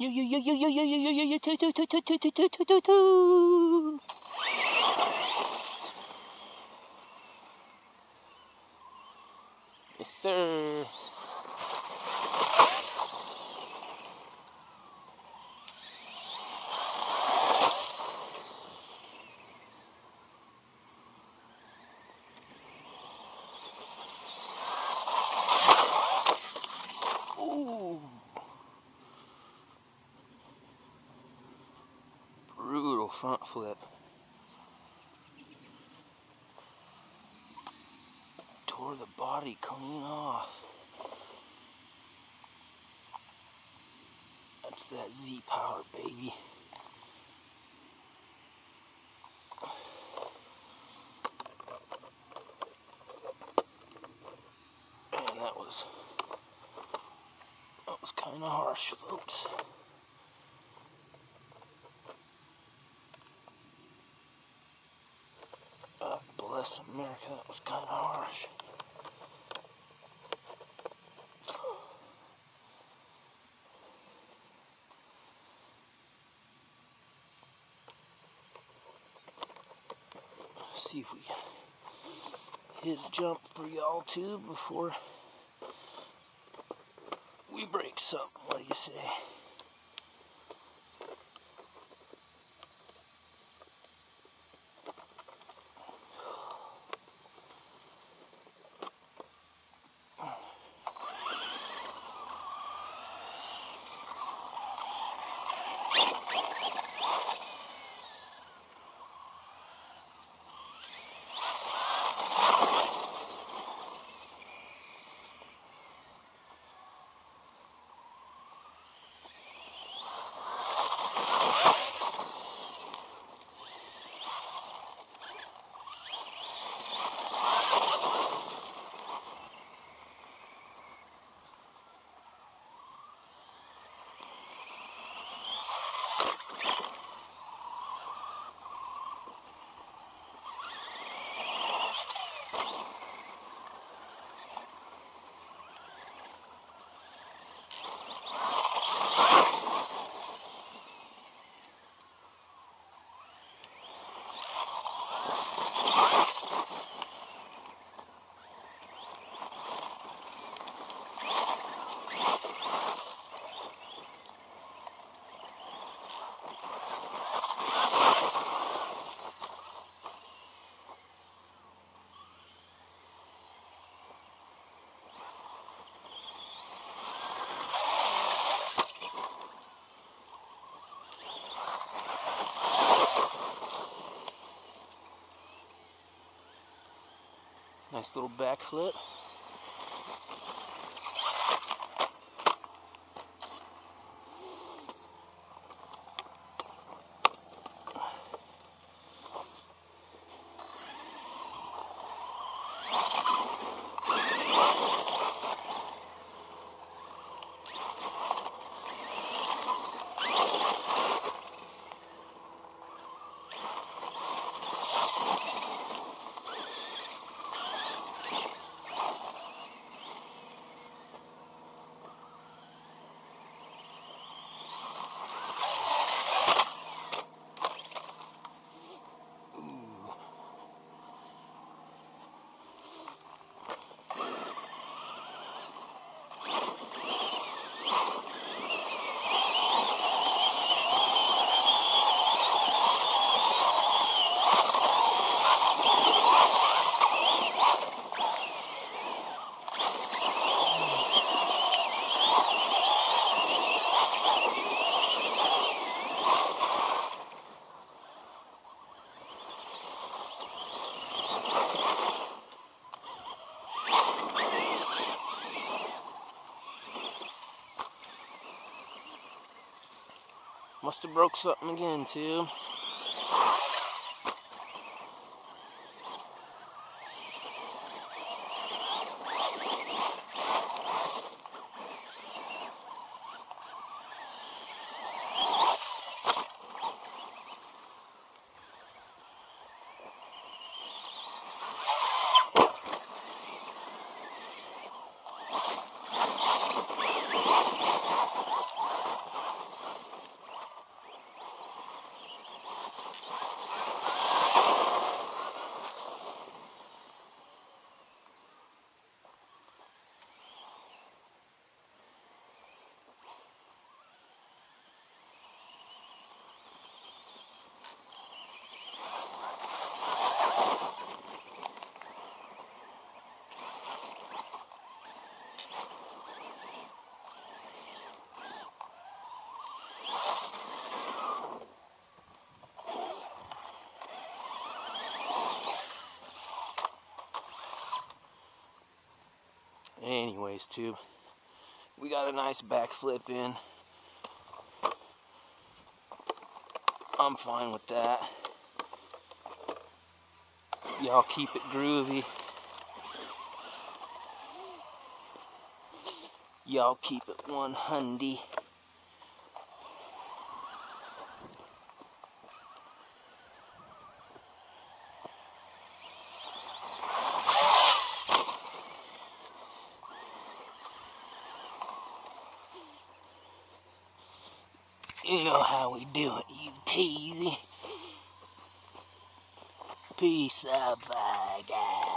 Yes, sir. Front flip. Tore the body clean off. That's that Z power, baby. Man, that was that was kind of harsh, folks. Bless America, that was kind of harsh. See if we hit a jump for y'all too before we break something. What do you say? Nice little backflip. Must have broke something again too. anyways too we got a nice backflip in. I'm fine with that. Y'all keep it groovy. Y'all keep it 100 You know how we do it, you teasy. Peace out, bye guys.